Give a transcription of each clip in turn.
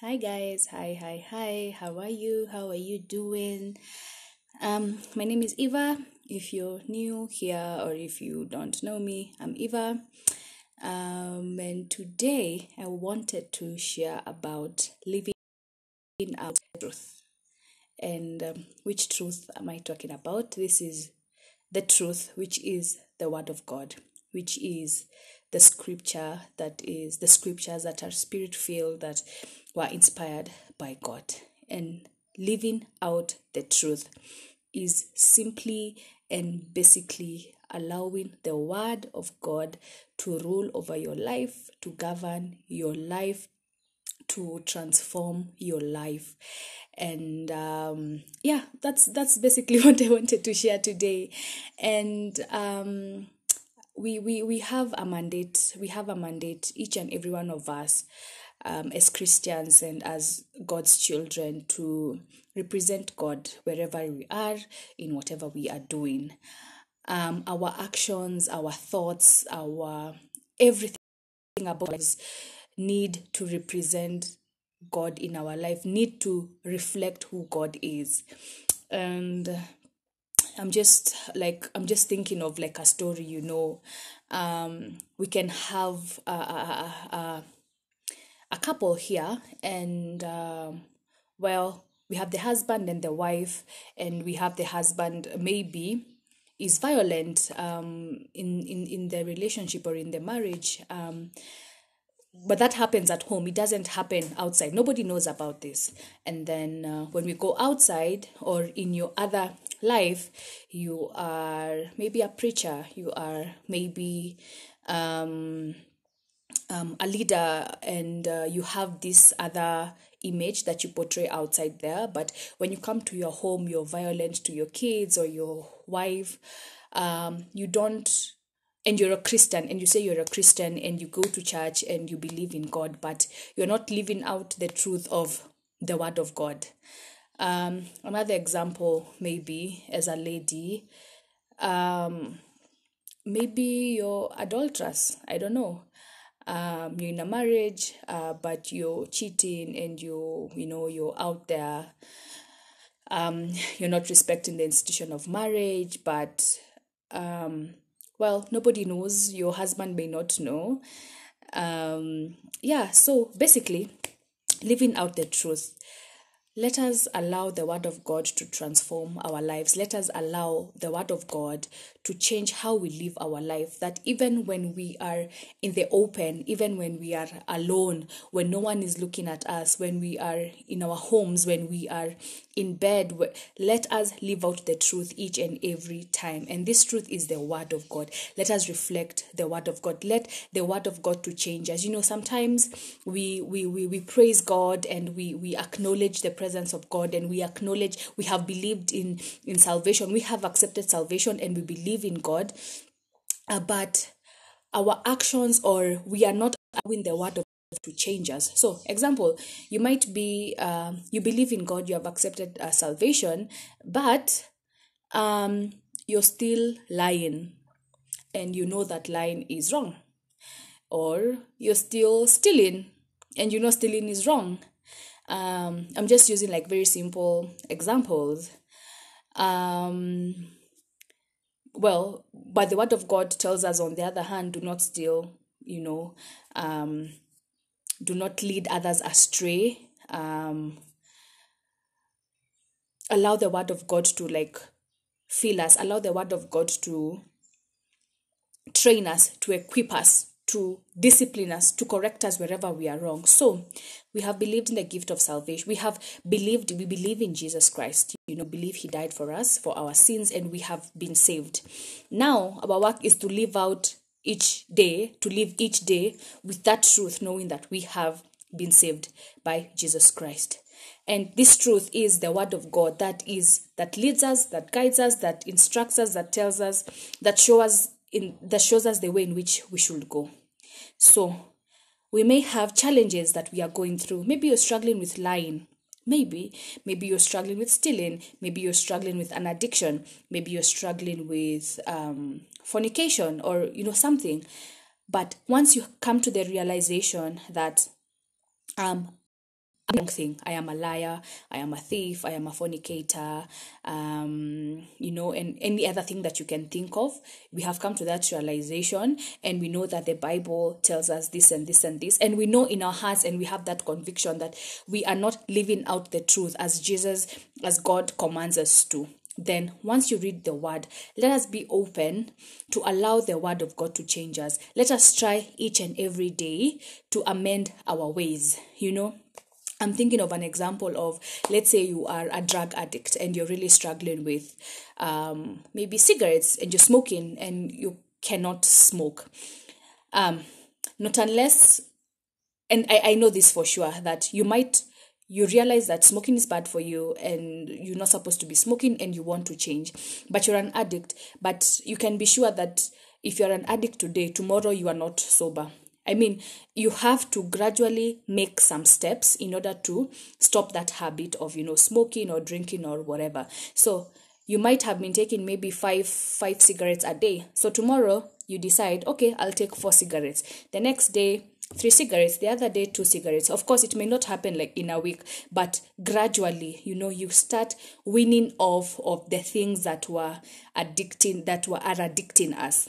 Hi guys, hi, hi, hi. How are you? How are you doing? Um, my name is Eva. If you're new here or if you don't know me, I'm Eva. Um, and today I wanted to share about living out truth. And um, which truth am I talking about? This is the truth, which is the Word of God, which is the scripture that is the scriptures that are spirit filled, that were inspired by God. And living out the truth is simply and basically allowing the Word of God to rule over your life, to govern your life, to transform your life and um, yeah that's that's basically what i wanted to share today and um, we, we we have a mandate we have a mandate each and every one of us um, as christians and as god's children to represent god wherever we are in whatever we are doing um, our actions our thoughts our everything about us need to represent God in our life, need to reflect who God is. And I'm just like I'm just thinking of like a story, you know. Um, we can have a, a, a, a couple here, and um, well, we have the husband and the wife, and we have the husband maybe is violent um, in, in in the relationship or in the marriage. Um, but that happens at home. It doesn't happen outside. Nobody knows about this. And then uh, when we go outside or in your other life you are maybe a preacher. You are maybe um, um, a leader and uh, you have this other image that you portray outside there but when you come to your home you're violent to your kids or your wife um, you don't and you're a Christian and you say you're a Christian and you go to church and you believe in God, but you're not living out the truth of the Word of God. Um, another example, maybe as a lady, um, maybe you're adulterous. I don't know. Um, you're in a marriage, uh, but you're cheating and you, you know, you're out there. Um, you're not respecting the institution of marriage, but um, well, nobody knows. Your husband may not know. Um, yeah, so basically, living out the truth. Let us allow the Word of God to transform our lives. Let us allow the Word of God to change how we live our life. That even when we are in the open, even when we are alone, when no one is looking at us, when we are in our homes, when we are in bed, let us live out the truth each and every time. And this truth is the Word of God. Let us reflect the Word of God. Let the Word of God to change us. You know, sometimes we we we, we praise God and we we acknowledge the presence presence of God and we acknowledge we have believed in in salvation. We have accepted salvation and we believe in God. Uh, but our actions or we are not allowing the word of God to change us. So example you might be uh, you believe in God you have accepted uh, salvation but um, you're still lying and you know that lying is wrong. Or you're still stealing and you know stealing is wrong um, i'm just using like very simple examples. Um, well but the word of god tells us on the other hand do not steal you know um, do not lead others astray. Um, allow the word of god to like fill us. Allow the word of god to train us to equip us to discipline us, to correct us wherever we are wrong. So we have believed in the gift of salvation. We have believed, we believe in Jesus Christ. You know, believe He died for us, for our sins, and we have been saved. Now, our work is to live out each day, to live each day with that truth, knowing that we have been saved by Jesus Christ. And this truth is the word of God that is that leads us, that guides us, that instructs us, that tells us, that shows us in that shows us the way in which we should go. So we may have challenges that we are going through. Maybe you're struggling with lying. Maybe, maybe you're struggling with stealing. Maybe you're struggling with an addiction. Maybe you're struggling with um, fornication or you know something. But once you come to the realization that um, wrong thing. I am a liar. I am a thief. I am a fornicator. Um, know, and any other thing that you can think of. We have come to that realization, and we know that the Bible tells us this and this and this, and we know in our hearts, and we have that conviction that we are not living out the truth as Jesus, as God commands us to. Then once you read the word let us be open to allow the word of god to change us. Let us try each and every day to amend our ways you know I'm thinking of an example of, let's say you are a drug addict and you're really struggling with um, maybe cigarettes and you're smoking and you cannot smoke. Um, not unless, and I, I know this for sure, that you might, you realize that smoking is bad for you and you're not supposed to be smoking and you want to change, but you're an addict. But you can be sure that if you're an addict today, tomorrow you are not sober I mean, you have to gradually make some steps in order to stop that habit of, you know, smoking or drinking or whatever. So you might have been taking maybe five five cigarettes a day. So tomorrow you decide, okay, I'll take four cigarettes. The next day, three cigarettes the other day two cigarettes of course it may not happen like in a week but gradually you know you start winning off of the things that were addicting that were are addicting us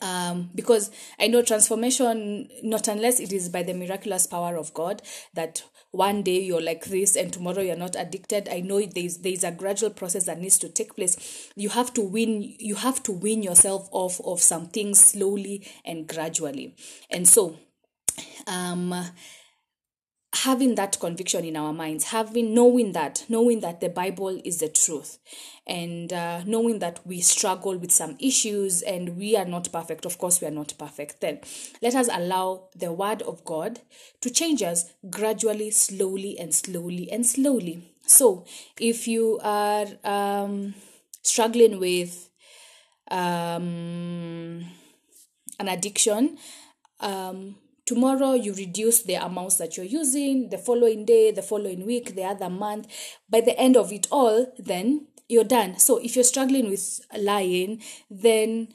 um, because I know transformation, not unless it is by the miraculous power of God, that one day you're like this and tomorrow you're not addicted. I know there's there's a gradual process that needs to take place. You have to win. You have to win yourself off of some things slowly and gradually, and so, um having that conviction in our minds having knowing that knowing that the bible is the truth and uh, knowing that we struggle with some issues and we are not perfect of course we are not perfect then. Let us allow the word of god to change us gradually slowly and slowly and slowly. So if you are um, struggling with um, an addiction um, tomorrow you reduce the amounts that you're using the following day the following week the other month. By the end of it all then you're done. So if you're struggling with lying then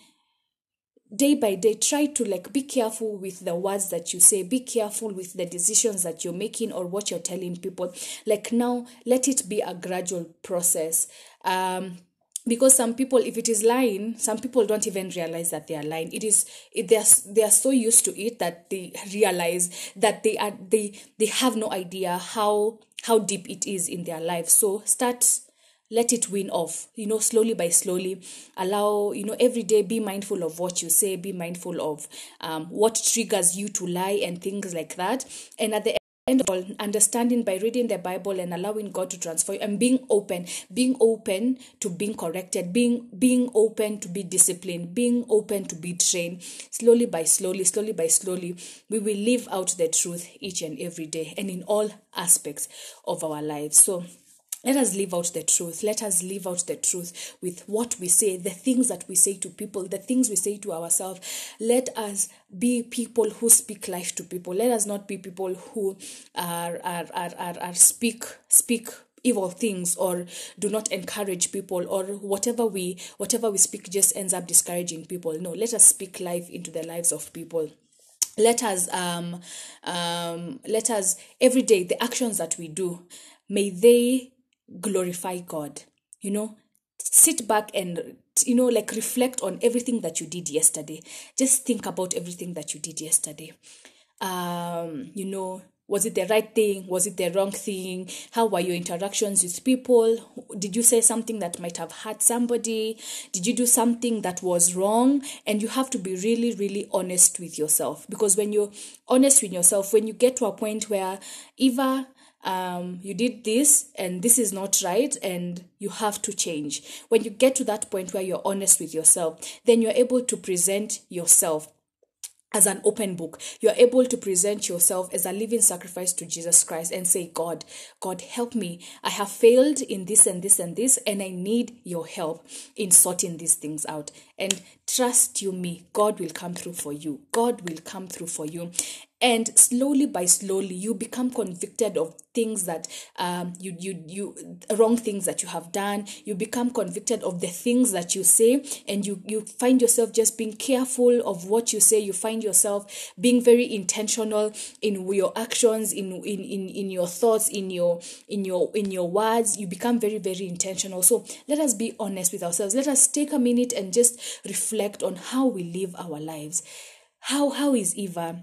day by day try to like be careful with the words that you say. Be careful with the decisions that you're making or what you're telling people. Like now let it be a gradual process. Um because some people if it is lying some people don't even realize that they are lying. It is it, they, are, they are so used to it that they realize that they are they they have no idea how how deep it is in their life. So start let it win off you know slowly by slowly. Allow you know every day be mindful of what you say be mindful of um, what triggers you to lie and things like that. And at the all understanding by reading the bible and allowing god to transform you and being open being open to being corrected being being open to be disciplined being open to be trained. Slowly by slowly slowly by slowly we will live out the truth each and every day and in all aspects of our lives. So let us live out the truth. Let us live out the truth with what we say, the things that we say to people, the things we say to ourselves. Let us be people who speak life to people. Let us not be people who are are are are, are speak speak evil things or do not encourage people or whatever we whatever we speak just ends up discouraging people no let us speak life into the lives of people let us um um let us every day the actions that we do may they glorify God. You know, sit back and you know like reflect on everything that you did yesterday. Just think about everything that you did yesterday. Um you know was it the right thing? Was it the wrong thing? How were your interactions with people? Did you say something that might have hurt somebody? Did you do something that was wrong? And you have to be really really honest with yourself. Because when you're honest with yourself when you get to a point where eva um, you did this and this is not right and you have to change. When you get to that point where you're honest with yourself, then you're able to present yourself as an open book. You're able to present yourself as a living sacrifice to Jesus Christ and say, God, God, help me. I have failed in this and this and this, and I need your help in sorting these things out. And trust you me, God will come through for you. God will come through for you. And slowly by slowly you become convicted of things that um, you you you wrong things that you have done. You become convicted of the things that you say. And you you find yourself just being careful of what you say. You find yourself being very intentional in your actions in in in, in your thoughts in your in your in your words. You become very very intentional. So let us be honest with ourselves. Let us take a minute and just reflect on how we live our lives. How how is eva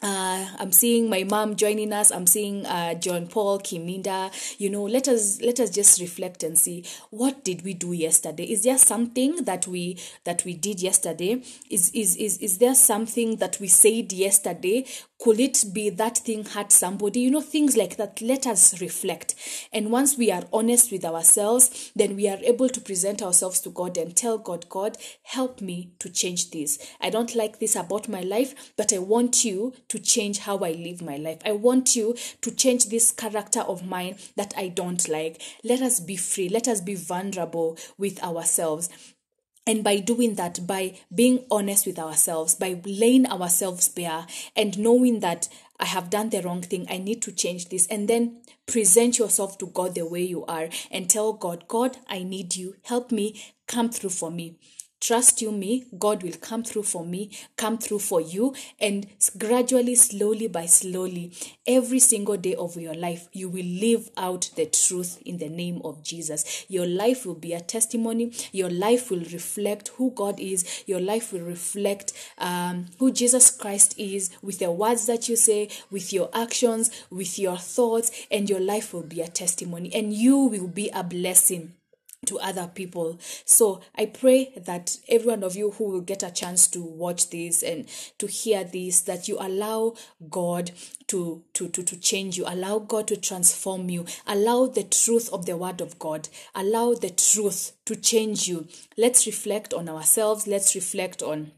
uh, I'm seeing my mom joining us. I'm seeing uh, John Paul, Kiminda. You know, let us let us just reflect and see what did we do yesterday. Is there something that we that we did yesterday? Is is is is there something that we said yesterday? Could it be that thing hurt somebody? You know, things like that. Let us reflect. And once we are honest with ourselves, then we are able to present ourselves to God and tell God, God, help me to change this. I don't like this about my life, but I want you to change how I live my life. I want you to change this character of mine that I don't like. Let us be free. Let us be vulnerable with ourselves. And by doing that, by being honest with ourselves, by laying ourselves bare and knowing that I have done the wrong thing, I need to change this, and then present yourself to God the way you are and tell God, God, I need you. Help me. Come through for me. Trust you me, God will come through for me, come through for you, and gradually, slowly by slowly, every single day of your life, you will live out the truth in the name of Jesus. Your life will be a testimony. Your life will reflect who God is. Your life will reflect um, who Jesus Christ is with the words that you say, with your actions, with your thoughts, and your life will be a testimony, and you will be a blessing to other people. So I pray that every one of you who will get a chance to watch this and to hear this, that you allow God to, to, to, to change you, allow God to transform you, allow the truth of the word of God, allow the truth to change you. Let's reflect on ourselves, let's reflect on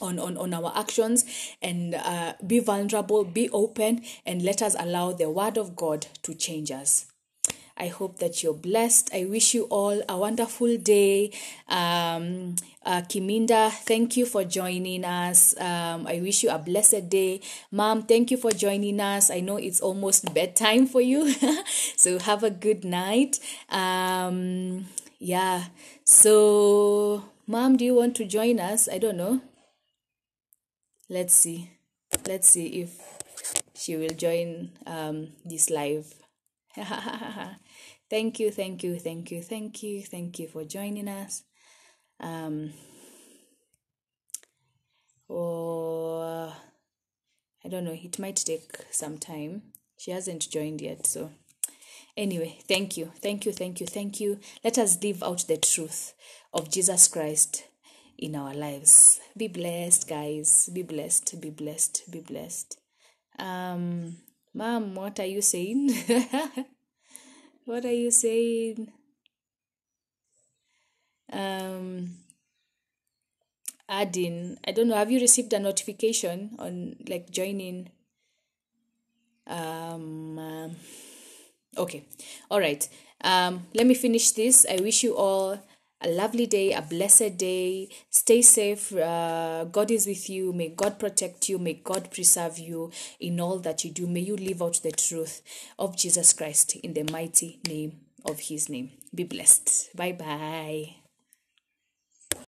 on, on, on our actions and uh, be vulnerable, be open, and let us allow the word of God to change us. I hope that you're blessed. I wish you all a wonderful day. Um, uh, Kiminda, thank you for joining us. Um, I wish you a blessed day. Mom, thank you for joining us. I know it's almost bedtime for you. so have a good night. Um, yeah. So, Mom, do you want to join us? I don't know. Let's see. Let's see if she will join um, this live. Thank you, thank you, thank you, thank you, thank you for joining us. Um, or I don't know, it might take some time. She hasn't joined yet, so anyway, thank you, thank you, thank you, thank you. Let us live out the truth of Jesus Christ in our lives. Be blessed, guys. Be blessed, be blessed, be blessed. Um, mom, what are you saying? What are you saying? Um, adding, I don't know, have you received a notification on like joining? Um, um okay, all right. Um, let me finish this. I wish you all a lovely day, a blessed day. Stay safe. Uh, God is with you. May God protect you. May God preserve you in all that you do. May you live out the truth of Jesus Christ in the mighty name of his name. Be blessed. Bye bye.